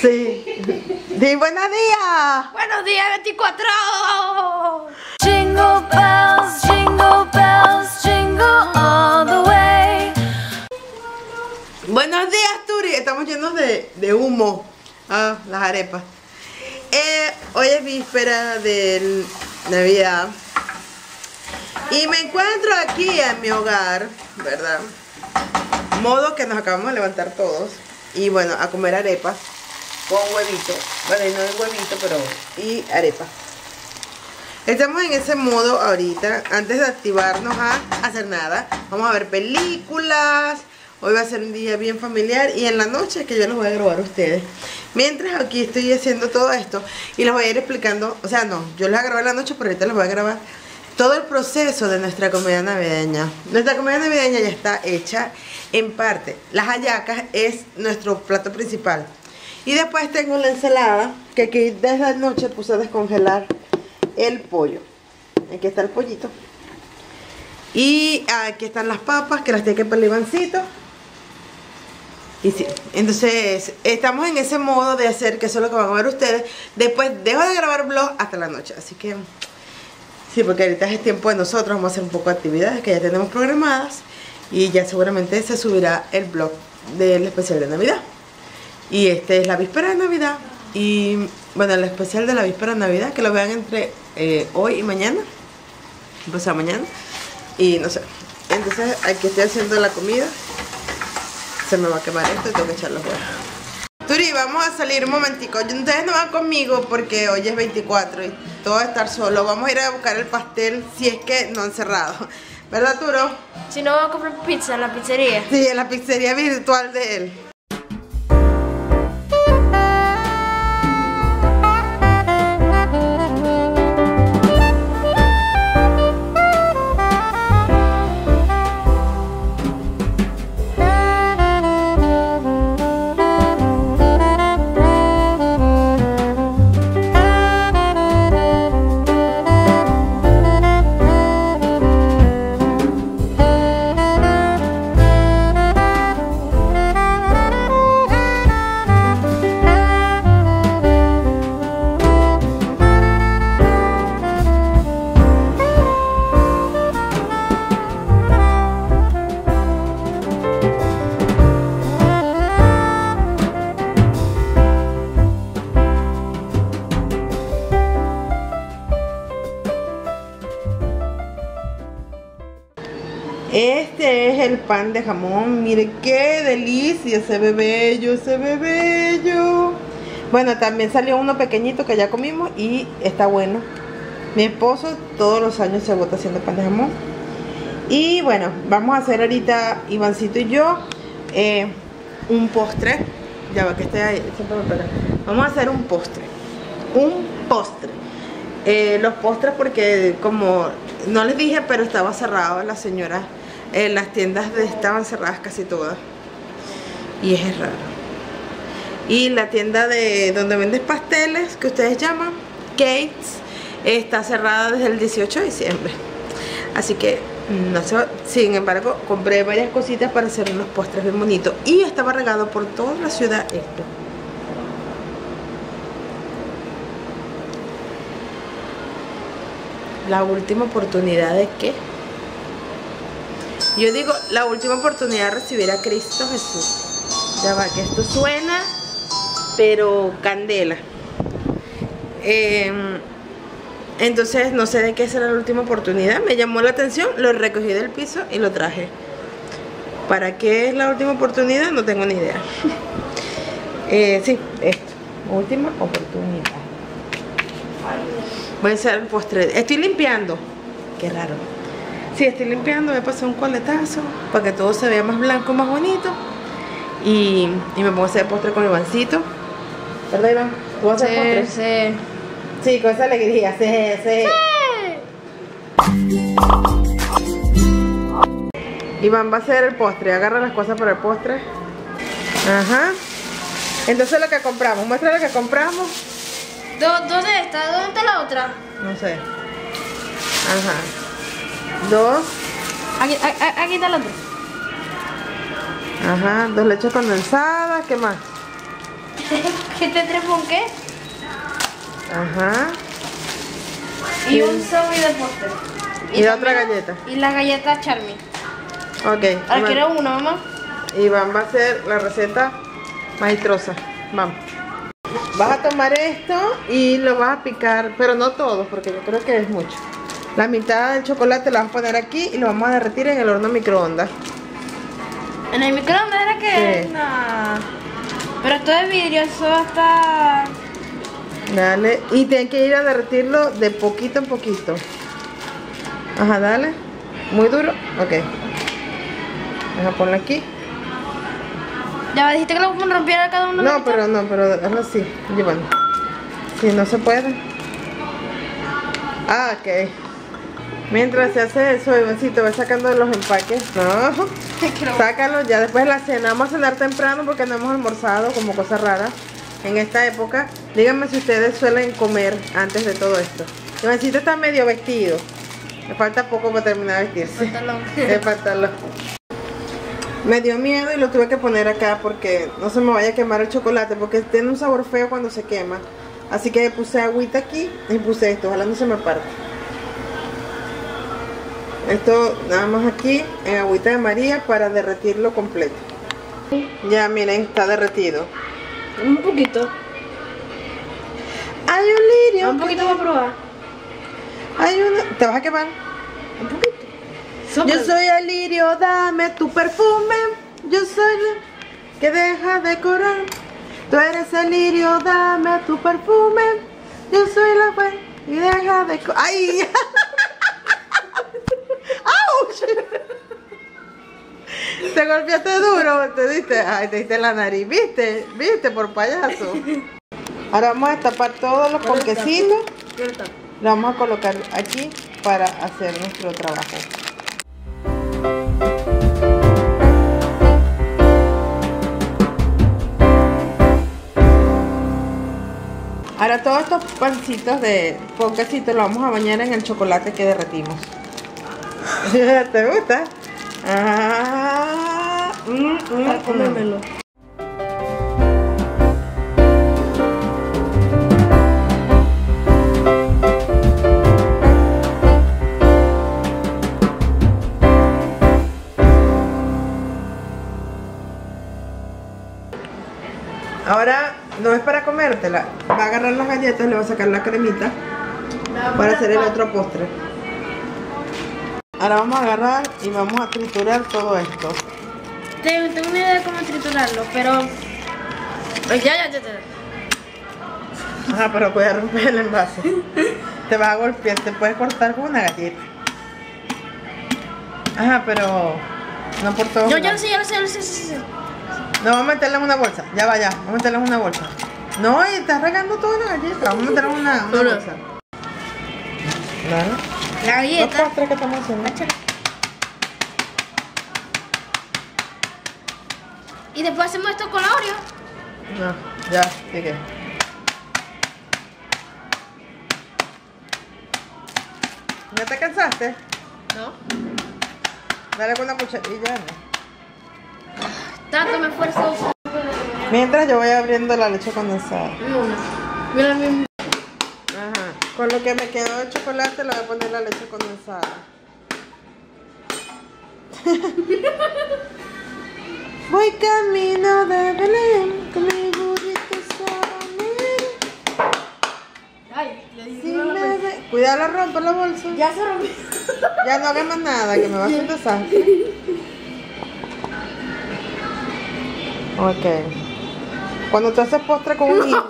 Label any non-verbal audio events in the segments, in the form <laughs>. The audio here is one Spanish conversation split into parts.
Sí. Di buenos días. Buenos días, 24. Jingle bells, jingle bells, jingle all the way. Buenos días, Turi. Estamos llenos de, de humo. Ah, las arepas. Eh, hoy es víspera de Navidad. Y me encuentro aquí en mi hogar, ¿verdad? Modo que nos acabamos de levantar todos. Y bueno, a comer arepas con huevito. Bueno, no el huevito, pero... Y arepas. Estamos en ese modo ahorita, antes de activarnos a hacer nada. Vamos a ver películas. Hoy va a ser un día bien familiar y en la noche que yo les voy a grabar a ustedes. Mientras aquí estoy haciendo todo esto y les voy a ir explicando, o sea, no, yo les grabar en la noche, pero ahorita les voy a grabar todo el proceso de nuestra comida navideña. Nuestra comida navideña ya está hecha en parte. Las hallacas es nuestro plato principal. Y después tengo la ensalada, que aquí desde la noche puse a descongelar el pollo. Aquí está el pollito. Y aquí están las papas, que las tengo que para el Ivancito. Y sí, entonces estamos en ese modo de hacer que eso es lo que van a ver ustedes. Después dejo de grabar vlog hasta la noche. Así que sí, porque ahorita es tiempo de nosotros. Vamos a hacer un poco de actividades que ya tenemos programadas. Y ya seguramente se subirá el vlog del especial de Navidad. Y este es la víspera de Navidad. Y bueno, el especial de la víspera de Navidad, que lo vean entre eh, hoy y mañana. Sea, mañana. Y no sé. Entonces aquí estoy haciendo la comida. Se me va a quemar esto y tengo que echarlo fuera. Turi, vamos a salir un momentico. Ustedes no van conmigo porque hoy es 24 y todo va a estar solo. Vamos a ir a buscar el pastel si es que no han cerrado. ¿Verdad, Turo? Si no, vamos a comprar pizza en la pizzería. Sí, en la pizzería virtual de él. El pan de jamón. Mire qué delicia. Se ve bello, se ve bello. Bueno, también salió uno pequeñito que ya comimos y está bueno. Mi esposo todos los años se agota haciendo pan de jamón. Y bueno, vamos a hacer ahorita, Ivancito y yo, eh, un postre. Ya va que esté ahí. Vamos a hacer un postre. Un postre. Eh, los postres porque como no les dije, pero estaba cerrado la señora. Eh, las tiendas estaban cerradas casi todas. Y es raro. Y la tienda de donde vendes pasteles, que ustedes llaman, Kates, está cerrada desde el 18 de diciembre. Así que, no sé, sin embargo, compré varias cositas para hacer unos postres bien bonitos. Y estaba regado por toda la ciudad esto. La última oportunidad de qué? Yo digo, la última oportunidad de recibir a Cristo Jesús. Ya va, que esto suena, pero candela. Em, entonces, no sé de qué será la última oportunidad. Me llamó la atención, lo recogí del piso y lo traje. ¿Para qué es la última oportunidad? No tengo ni idea. <laughs> Eh, sí, esto. Última oportunidad. Voy a hacer el postre. Estoy limpiando. Qué raro. Sí, estoy limpiando. Voy a pasar un coletazo para que todo se vea más blanco, más bonito. Y, y me pongo a hacer postre con Ivancito. ¿Verdad, Iván? ¿Tú vas a hacer postre? sí. Sí, con esa alegría. Sí, sí. Iván va a hacer el postre. Agarra las cosas para el postre. Ajá. Entonces lo que compramos. Muestra lo que compramos. ¿Dónde está? ¿Dónde está la otra? No sé. Ajá. Dos. Aquí, aquí está. Ajá, dos leches condensadas, ¿qué más? <laughs> ¿Qué tendré con qué? Ajá. Y un sorbet de postre. Y la otra galleta. Y la galleta Charmy. Ok. Ahora quiero una, mamá. Iván va a hacer la receta maestrosa. Vamos. Vas a tomar esto y lo vas a picar, pero no todo, porque yo creo que es mucho. La mitad del chocolate la vas a poner aquí y lo vamos a derretir en el horno microondas. En el microondas era que. Sí. No. Pero esto de vidrio, eso va a estar. Dale. Y tienen que ir a derretirlo de poquito en poquito. Ajá, dale. Muy duro. Ok. Deja ponerlo aquí. Ya dijiste que lo rompiera cada uno. No, pero no, pero hazlo así. Llévalo. Si no se puede. Ah, ok. Mientras se hace eso, Ivancito, va sacando los empaques. No. Sácalo ya después de la cena. Vamos a cenar temprano porque no hemos almorzado como cosa rara en esta época. Díganme si ustedes suelen comer antes de todo esto. Ivancito está medio vestido. Le falta poco para terminar de vestirse. Pantalón. <laughs> El pantalón. Me dio miedo y lo tuve que poner acá porque no se me vaya a quemar el chocolate porque tiene un sabor feo cuando se quema. Así que puse agüita aquí y puse esto, ojalá no se me parte. Esto nada más aquí en agüita de María para derretirlo completo. Ya miren, está derretido. Un poquito. Hay un lirio. Un poquito para probar. Hay una. ¿Te vas a quemar? Un poquito. Yo soy el lirio, dame tu perfume. Yo soy la que deja de correr. Tú eres el lirio, dame tu perfume. Yo soy la fe y deja de correr. ¡Ay! <laughs> <laughs> Te golpeaste duro, te diste, ay, te diste la nariz, ¿viste? ¿Viste? Por payaso. Ahora vamos a destapar todos los ponquecitos. Lo vamos a colocar aquí para hacer nuestro trabajo. Ahora todos estos pancitos de ponquecitos los vamos a bañar en el chocolate que derretimos. <laughs> ¿Te gusta? Ah, mm, mm, Para mm. comérmelo. Ahora no es para comértela. Va a agarrar las galletas, le va a sacar la cremita para hacer el otro postre. Ahora vamos a agarrar y vamos a triturar todo esto. Tengo, tengo una idea de cómo triturarlo, pero. Ay, ya, ya, ya, ya. Ajá, pero voy a romper el envase. Te vas a golpear, te puedes cortar con una galleta. Ajá, pero no por todo. Yo ya lo sé, ya lo sé, ya lo sé, sí, sí, sí. No, vamos a meterla en una bolsa. Ya vaya, vamos a meterla en una bolsa. No, y estás regando toda la galleta. Vamos a meterla en una, una bolsa. Dale. La Los galleta. postres que estamos haciendo. Y después hacemos esto con la Oreo. No, ya, sigue. ¿Ya te cansaste? No. Dale con una cucharilla. ¿no? Tanto me esfuerzo. Mientras yo voy abriendo la leche condensada. Una. Mira mi. Con lo que me quedó de chocolate le voy a poner la leche condensada. <laughs> Voy camino de Belén con mi burrito sabanero. Ay, le di Si me ve- Cuidado la rompa la bolsa. Ya se rompió. Ya no hagas más nada, que me va a hacer desastre. <laughs> Ok. Cuando tú haces postre con un <laughs> niño,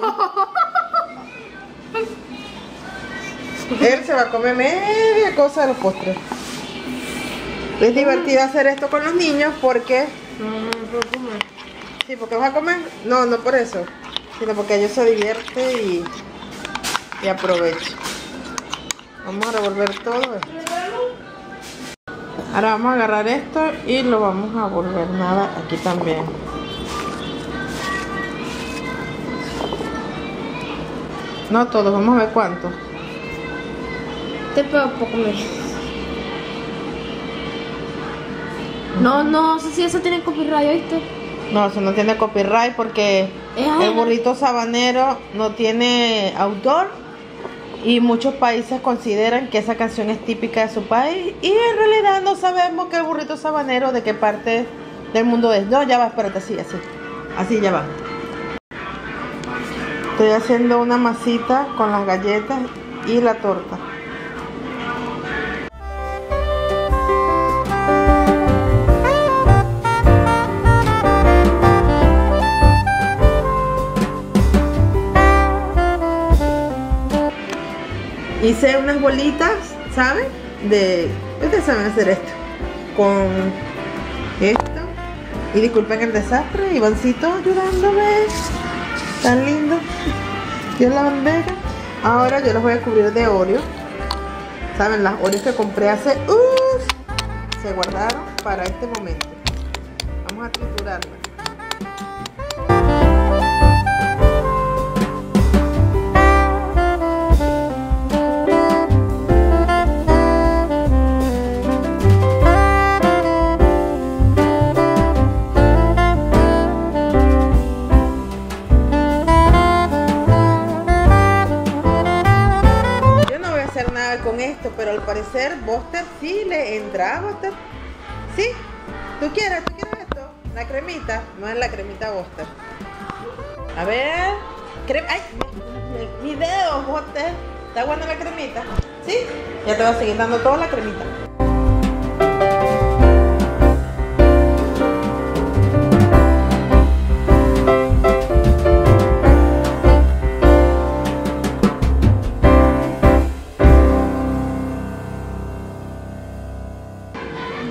él se va a comer media cosa de los postres. Es divertido hacer esto con los niños porque... No, no, no puedo comer. Sí, porque vas a comer. No, no por eso. Sino porque ellos se divierte y, y aprovecha. Vamos a revolver todo esto. Ahora vamos a agarrar esto y lo vamos a volver nada aquí también. No todos, vamos a ver cuántos. Puedo poco comer. No, no sé si eso tiene copyright, ¿oíste? No, eso no tiene copyright porque el burrito sabanero no tiene autor y muchos países consideran que esa canción es típica de su país y en realidad no sabemos que el burrito sabanero de qué parte del mundo es. No, ya va, espérate, así, así. Así ya va. Estoy haciendo una masita con las galletas y la torta. Hice unas bolitas, ¿saben? De. Ustedes saben hacer esto. Con esto. Y disculpen el desastre. Ivancito ayudándome. Tan lindo. <laughs> Dios la bendiga. Ahora yo los voy a cubrir de Oreo. ¿Saben? Las Oreos que compré hace. ¡Uf! se guardaron para este momento. Voy a seguir dando toda la cremita.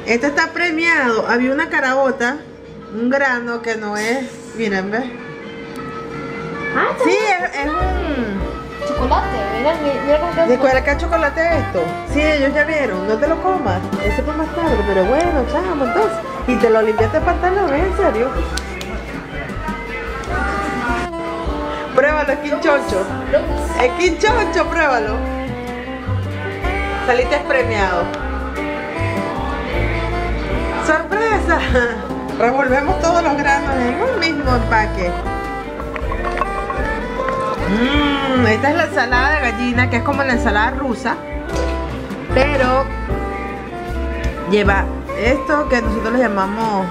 Este está premiado. Había una carabota, un grano que no es. Miren, ¿ves? Ah, Sí, es un. Chocolate, mira, mira, cómo queda. ¿De cuál acá chocolate es esto? Sí, ellos ya vieron. No te lo comas. Ese fue más tarde, pero bueno, chamo, entonces. Y te lo limpiaste el pantalón, ¿es en serio? Pruébalo, es quinchocho. Es quinchocho, pruébalo. Saliste premiado. ¡Sorpresa! <laughs> Revolvemos todos los granos en un mismo empaque. Mmm, esta es la ensalada de gallina, que es como la ensalada rusa. Pero lleva esto que nosotros le llamamos.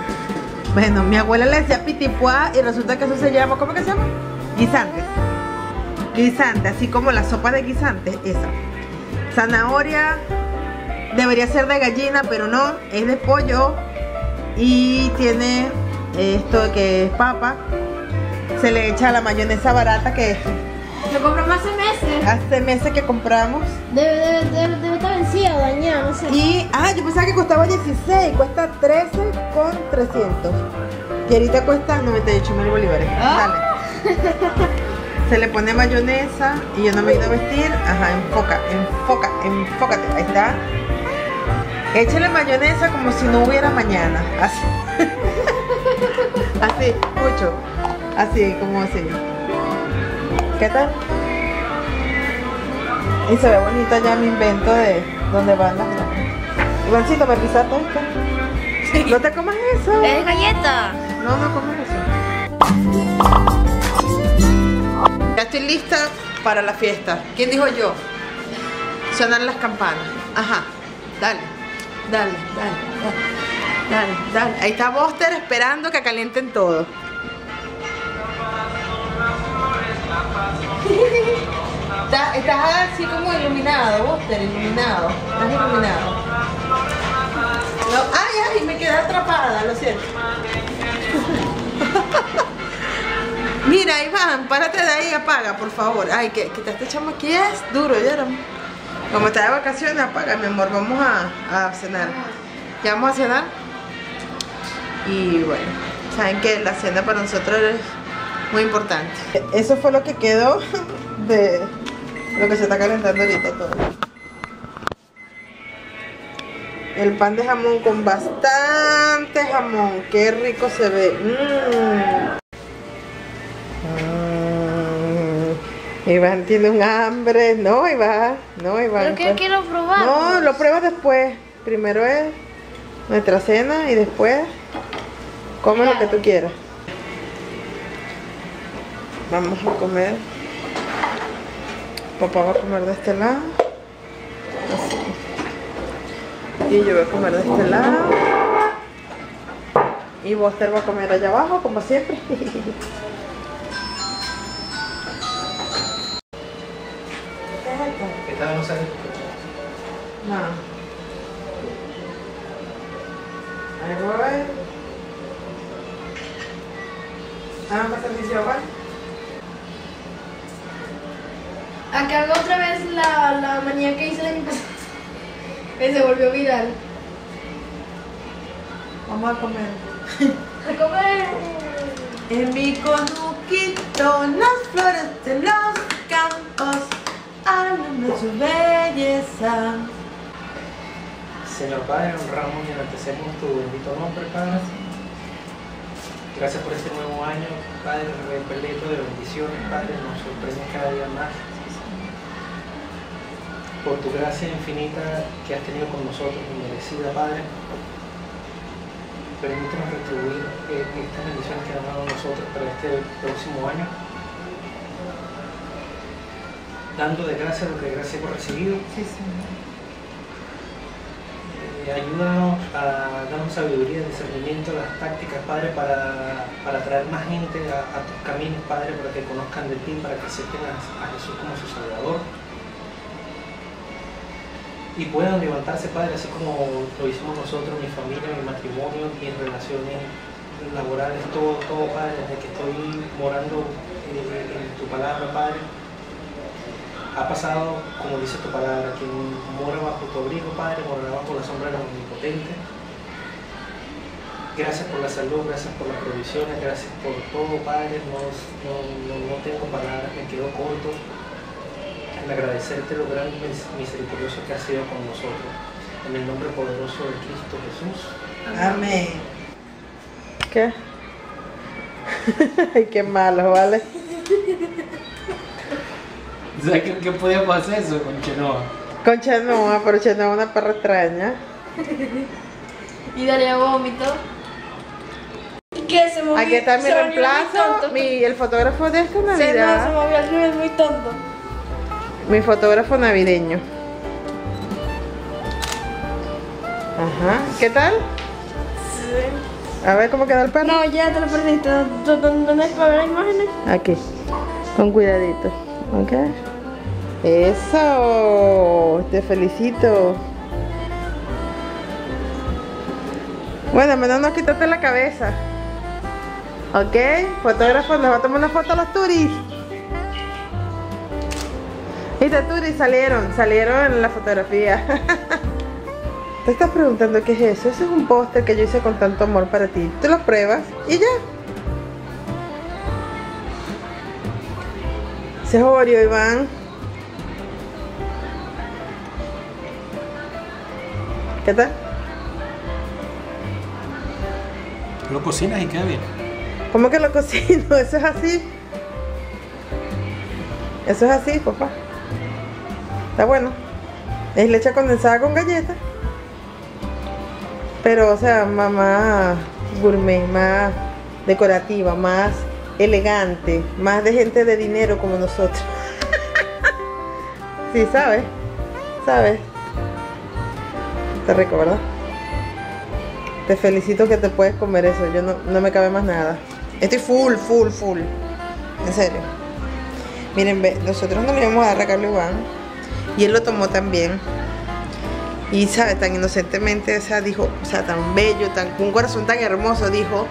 Bueno, mi abuela le decía pitipuá y resulta que eso se llama, ¿cómo que se llama? Guisantes. Guisante, así como la sopa de guisantes, esa. Zanahoria debería ser de gallina, pero no, es de pollo. Y tiene esto que es papa. Se le echa la mayonesa barata que Lo compramos hace meses. hace meses que compramos. Debe, debe, debe, debe estar no sé. Y, ah, yo pensaba que costaba 16, cuesta 13 con 300. Y ahorita cuesta 98 mil bolívares. Ah. Dale. <laughs> Se le pone mayonesa y yo no me he ido a vestir. Ajá, enfoca, enfoca, enfócate. Ahí está. Échale mayonesa como si no hubiera mañana. Así. <laughs> Así, mucho. Así, como así. ¿Qué tal? Y se ve bonito ya mi invento de donde van las cosas. Ivancito, ¿me pisaste esto? No te comas eso. Es galleta. No, no comas eso. Ya estoy lista para la fiesta. ¿Quién dijo yo? Sonan las campanas. Ajá. Dale, dale, dale, dale. Dale, dale. Ahí está Buster esperando que calienten todo. <laughs> Estás, así como iluminado, Buster, iluminado. Estás iluminado. Ay, ay, me quedé atrapada, lo siento. <laughs> Mira, Iván, párate de ahí y apaga, por favor. Ay, que, que te este chamo aquí es duro, ya Como está de vacaciones, apaga, mi amor. Vamos a, a cenar. Ya vamos a cenar. Y bueno, saben que la cena para nosotros es muy importante. Eso fue lo que quedó de lo que se está calentando ahorita todo. El pan de jamón con bastante jamón. Qué rico se ve. Mm. Mm. Iván tiene un hambre. No, Iván. No, Iván. Pero que pues. quiero probar. No, lo pruebas después. Primero es nuestra cena y después come lo que tú quieras. Vamos a comer. Papá va a comer de este lado. Así. Y yo voy a comer de este lado. Y Buster va a comer allá abajo, como siempre. ¿Qué tal sabes? No. La, manía que hice el año pasado. Que se volvió viral. Vamos a comer. A comer. En mi conuquito las flores de los campos hablan de su belleza. Señor Padre, honramos y enaltecemos tu bendito nombre, Padre. Gracias por este nuevo año, Padre, repleto de bendiciones, Padre, nos sorprende cada día más. Por tu gracia infinita que has tenido con nosotros, inmerecida, Padre. Permítenos retribuir eh, estas bendiciones que has dado nosotros para este próximo año, dando de gracia lo que de gracia hemos recibido. Sí. Eh, ayúdanos a darnos sabiduría, discernimiento, las tácticas, Padre, para, para traer más gente a, a tus caminos, Padre, para que conozcan de ti, para que acepten a, a Jesús como su Salvador. Y puedan levantarse, Padre, así como lo hicimos nosotros, mi familia, mi matrimonio, mis relaciones laborales, todo, todo, Padre, desde que estoy morando en tu palabra, Padre. Ha pasado, como dice tu palabra, quien mora bajo tu abrigo, Padre, morará bajo la sombra del Omnipotente. Gracias por la salud, gracias por las provisiones, gracias por todo, Padre. No, no, no, no tengo palabras, me quedo corto en agradecerte lo y mis- misericordioso que has sido con nosotros. En el nombre poderoso de Cristo Jesús. Amén. ¿Qué? <laughs> Ay, qué malo, ¿vale? <laughs> ¿Sabes qué, qué podíamos hacer eso con Chenoa? Con Chenoa, pero Chenoa es una perra extraña. <laughs> Y daría vómito. Que se movió. Aquí está mi reemplazo, mi, el fotógrafo de esta Se, no, se Navidad. movió revés muy tonto. Mi fotógrafo navideño. Ajá. ¿Qué tal? A ver cómo queda el perro. No, ya te lo perdiste. ¿Dó- dó- ¿Dónde para las imágenes? Aquí. Con cuidadito. Ok. Eso. Te felicito. Bueno, menos no quítate la cabeza. Ok. Fotógrafo, nos va a tomar una foto a los turis. Viste, turis salieron. Salieron en la fotografía. Te estás preguntando qué es eso. Ese es un póster que yo hice con tanto amor para ti. Tú lo pruebas y ya. Es Oreo, Iván. ¿Qué tal? Lo cocinas y queda bien. ¿Cómo que lo cocino? <laughs> Eso es así. Eso es así, papá. Está bueno. Es leche condensada con galletas. Pero, o sea, más, gourmet, más decorativa, más elegante, más de gente de dinero como nosotros. <laughs> sí, ¿sabes? ¿Sabes? Está rico, ¿verdad? Te felicito que te puedes comer eso. Yo no, no me cabe más nada. Estoy full, full, full. En serio. Miren, nosotros no le íbamos a dar a Iván. Y él lo tomó también. Y sabe, tan inocentemente, o sea, dijo, o sea, tan bello, tan, con un corazón tan hermoso, dijo,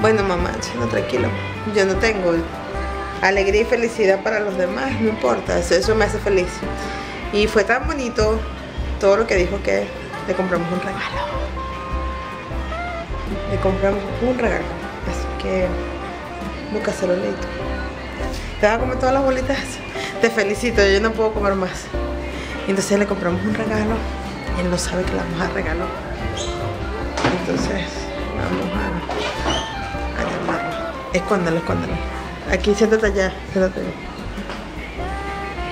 bueno mamá, tranquilo, yo no tengo alegría y felicidad para los demás, no importa, eso, eso me hace feliz. Y fue tan bonito todo lo que dijo que le compramos un regalo. Le compramos un regalo. Así que búscaselo, Leito. Te vas a comer todas las bolitas. Te felicito, yo no puedo comer más. Entonces le compramos un regalo él no sabe que le vamos a regalar. Entonces vamos a, a llamarlo. Escóndalo, escóndalo. Aquí, siéntate allá, siéntate allá.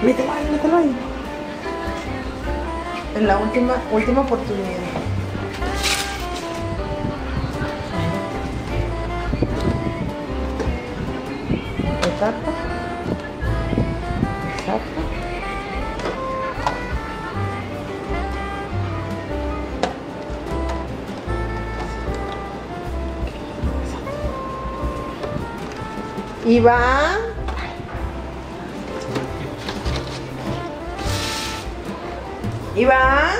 Mételo ahí, mételo ahí. Es la última, última oportunidad. Iván. Iván.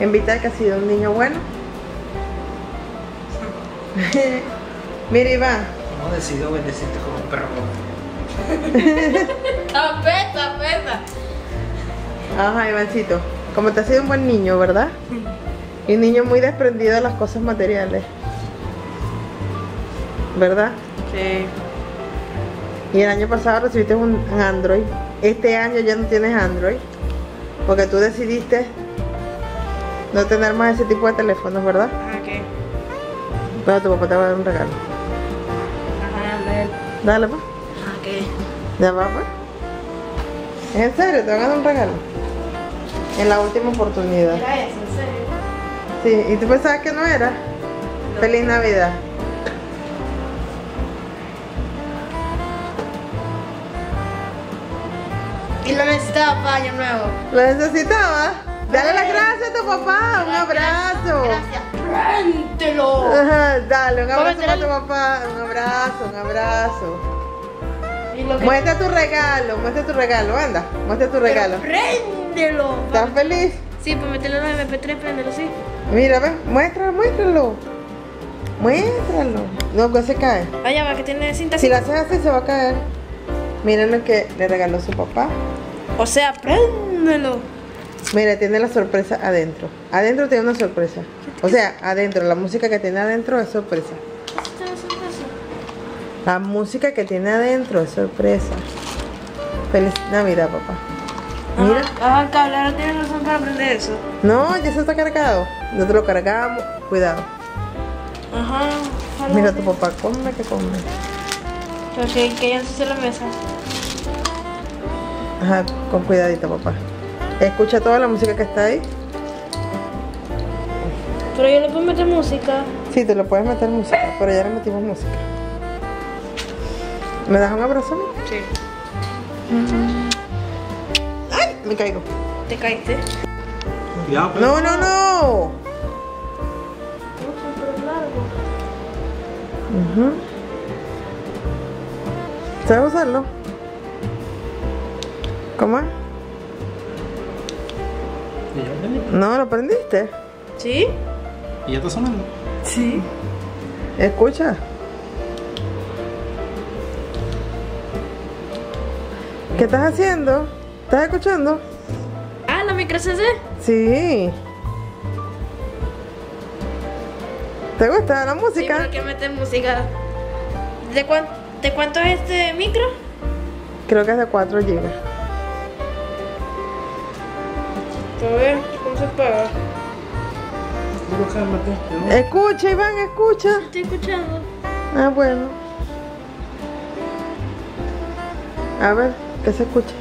Invita que ha sido un niño bueno. <laughs> Mira, Iván. Hemos decidido bendecirte como un perro. <laughs> Tapeta, tapeta. Ajá, Ivancito. Como te has sido un buen niño, ¿verdad? <laughs> Y un niño muy desprendido de las cosas materiales. ¿Verdad? Sí. Y el año pasado recibiste un Android. Este año ya no tienes Android. Porque tú decidiste no tener más ese tipo de teléfonos, ¿verdad? Ok. Pero tu papá te va a dar un regalo. Ajá. Dale, pues. Ok. Ya va, pues. ¿Es en serio? ¿Te van a dar un regalo? En la última oportunidad. Era eso, en serio. Sí, ¿y tú pensabas que no era? Feliz Navidad. Y lo necesitaba para año nuevo. ¿Lo necesitabas? Dale las gracias a tu papá, un abrazo. Gracias. Préndelo. Ajá, Dale, un abrazo para tu papá, un abrazo, un abrazo. Y lo que... Muestra tu regalo, muestra tu regalo, anda, muestra tu regalo. Préndelo. ¿Estás feliz? Sí, para meterlo en el MP3, préndelo, sí. Mira, ve, muéstralo, muéstralo. Muéstralo. No, que se cae. Allá va, que tiene cinta Si lo haces así se va a caer. Miren lo que le regaló su papá. O sea, préndelo. Mira, tiene la sorpresa adentro. Adentro tiene una sorpresa. O sea, adentro, la música que tiene adentro es sorpresa. La música que tiene adentro es sorpresa. Feliz Navidad, papá. Mira. Ajá, cable, ahora tienes razón para aprender eso. No, ya se está cargado. No te lo cargamos. Cuidado. Ajá. Mira tu papá, come que come. Ok, que ya ensució la mesa. Ajá, con cuidadito, papá. Escucha toda la música que está ahí. Pero yo le puedo meter música. Sí, te lo puedes meter música, pero ya le metimos música. ¿Me das un abrazo? Sí. ¡Ay! Me caigo. ¿Te caíste? Cuidado, pues. No, no, no. Ujú. ¿Sabes usarlo? ¿Cómo es? No, ¿lo aprendiste? ¿Sí? Y ya está sonando. Sí. Escucha. ¿Qué estás haciendo? ¿Estás escuchando? Ah, la micro CD. Sí. ¿Te gusta la Sí, música? pero hay que meter música. ¿De, cuán- ¿De cuánto es este micro? Creo que es de 4 GB. A ver, ¿cómo se paga? Escucha, Iván, escucha. Estoy escuchando. Ah, bueno. A ver, ¿qué se escucha?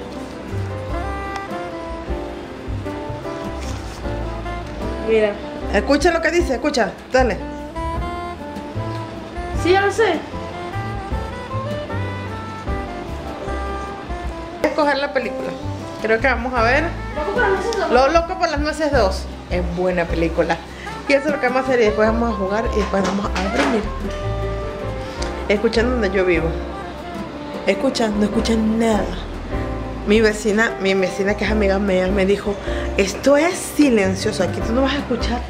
Mira. Escucha lo que dice, escucha, dale. Sí, ya lo sé. Escoger la película. Creo que vamos a ver. Loco, eso. Lo loco por las nueces 2. Es buena película. Y eso es lo que vamos a hacer y después vamos a jugar y después vamos a dormir. Escuchando donde yo vivo. Escuchan, no escuchan nada. Mi vecina, mi vecina que es amiga mía, me dijo, esto es silencioso, aquí tú no vas a escuchar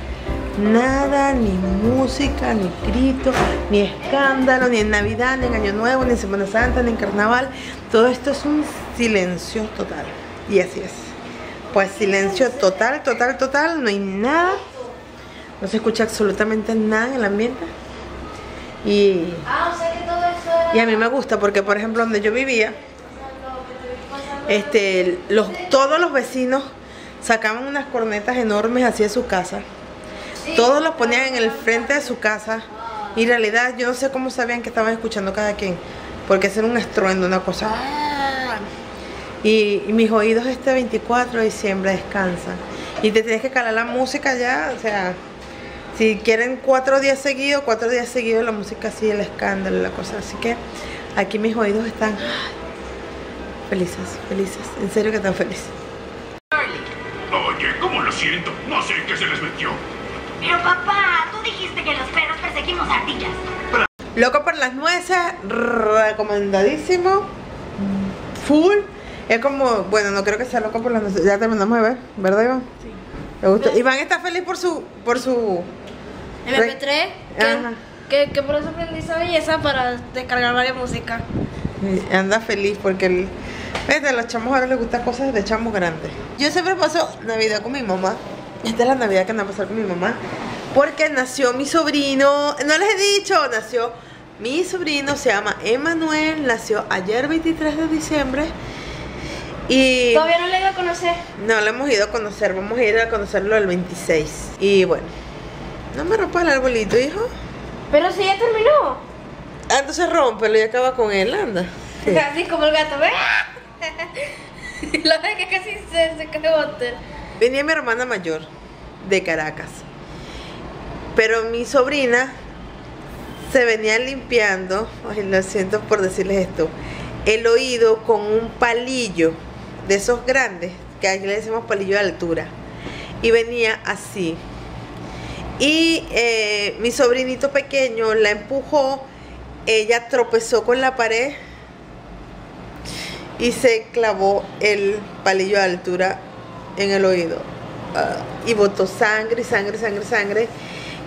nada, ni música, ni grito, ni escándalo, ni en Navidad, ni en Año Nuevo, ni en Semana Santa, ni en Carnaval. Todo esto es un silencio total. Y así es. Pues silencio total, total, total, no hay nada. No se escucha absolutamente nada en el ambiente. Y, y a mí me gusta porque, por ejemplo, donde yo vivía, este, los, todos los vecinos sacaban unas cornetas enormes hacia su casa. Todos los ponían en el frente de su casa. Y en realidad yo no sé cómo sabían que estaban escuchando cada quien. Porque ese un estruendo, una cosa. Y, y mis oídos este 24 de diciembre descansan. Y te tienes que calar la música ya, o sea, si quieren cuatro días seguidos, cuatro días seguidos la música así, el escándalo, la cosa. Así que Aquí mis oídos están felices, felices. En serio que están felices. Oye, ¿cómo lo siento? No sé qué se les metió. Pero papá, tú dijiste que los perros perseguimos ardillas. Loco por las nueces, recomendadísimo. Full. Es como, bueno, no creo que sea loco por las nueces. Ya terminamos de ver, ¿verdad, Iván? Sí. ¿Le gusta? Iván está feliz por su, por su. MP3, Ajá. que, que, que por eso aprendí esa belleza para descargar varias música. Sí, Anda feliz porque el, ves, a los chamos ahora les gustan cosas de chamos grandes. Yo siempre paso Navidad con mi mamá. Esta es la Navidad que ando a pasar con mi mamá. Porque nació mi sobrino. No les he dicho, nació mi sobrino, se llama Emanuel. Nació ayer 23 de diciembre. Y Todavía no le he ido a conocer. no lo hemos ido a conocer. Vamos a ir a conocerlo el 26. Y bueno, no me rompas el arbolito, hijo. Pero si ya terminó. Ah, entonces rómpelo y acaba con él, anda. Sí. Así como el gato. <laughs> La vez que casi se, se cae. Venía mi hermana mayor de Caracas. Pero mi sobrina se venía limpiando, ay, lo siento por decirles esto, el oído con un palillo de esos grandes, que aquí le decimos palillo de altura. Y venía así. Y eh, mi sobrinito pequeño la empujó, ella tropezó con la pared y se clavó el palillo de altura en el oído. Ah, y botó sangre, sangre, sangre, sangre.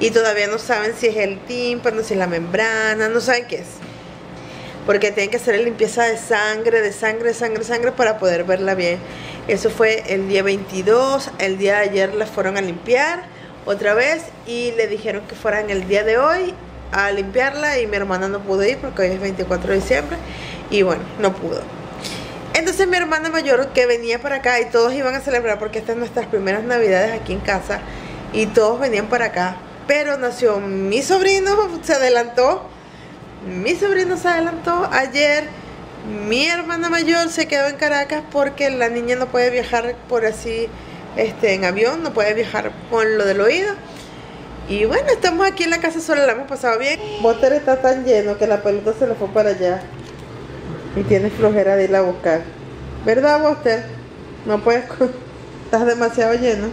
Y todavía no saben si es el tímpano, si es la membrana, no saben qué es. Porque tienen que hacer limpieza de sangre, de sangre, sangre, sangre para poder verla bien. Eso fue el día 22. El día de ayer la fueron a limpiar otra vez y le dijeron que fueran el día de hoy a limpiarla y mi hermana no pudo ir porque hoy es 24 de diciembre y bueno, no pudo. Entonces mi hermana mayor que venía para acá y todos iban a celebrar porque estas son nuestras primeras navidades aquí en casa y todos venían para acá. Pero nació mi sobrino, se adelantó. Mi sobrino se adelantó ayer. Mi hermana mayor se quedó en Caracas porque la niña no puede viajar por así este, en avión, no puede viajar con lo del oído. Y bueno, estamos aquí en la casa sola, la hemos pasado bien. Boter está tan lleno que la pelota se le fue para allá. Y tienes flojera de irla a buscar. ¿Verdad, Buster? No puedes. <laughs> Estás demasiado lleno.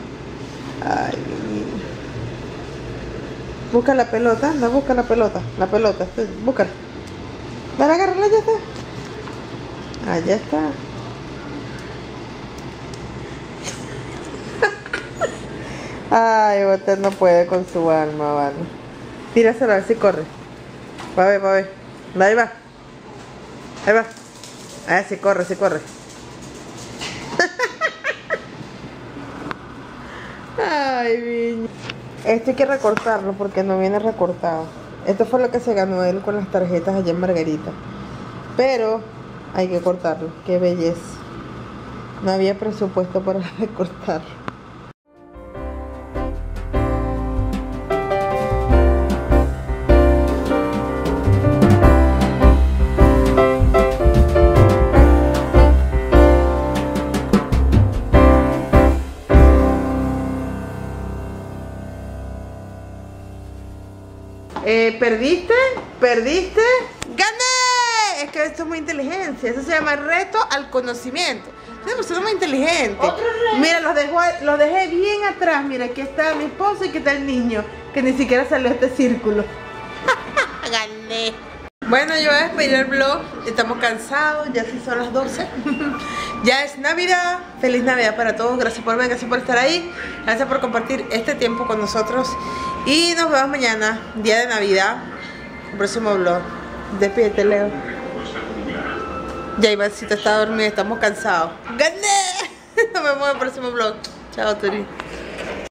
Ay. Busca la pelota, anda, busca la pelota. La pelota, búscala. Dale, agárrala, ya está. Ah, ya está. <laughs> Ay, Buster no puede con su alma, vale. Tíraselo a ver si corre. Va a ver, va a ver. Ahí va. Ahí va. A ver corre, si corre. <laughs> Ay, viña. Esto hay que recortarlo porque no viene recortado. Esto fue lo que se ganó él con las tarjetas allá en Margarita. Pero hay que cortarlo. Qué belleza. No había presupuesto para <laughs> recortarlo. ¿Perdiste? ¿Perdiste? ¡Gané! Es que esto es muy inteligencia. Eso se llama reto al conocimiento. Es una persona muy inteligente. Mira, los, dejo, los dejé bien atrás. Mira, aquí está mi esposo y aquí está el niño. Que ni siquiera salió a este círculo. <laughs> Gané. Bueno, yo voy a despedir el vlog. Estamos cansados, ya sí son las 12. <laughs> ya es Navidad. Feliz Navidad para todos. Gracias por ver, gracias por estar ahí. Gracias por compartir este tiempo con nosotros. Y nos vemos mañana, día de Navidad. Próximo vlog. Despídete, Leo. Ya Ivancito está dormido, estamos cansados. ¡Gané! <laughs> Nos vemos en el próximo vlog. Chao, Turi.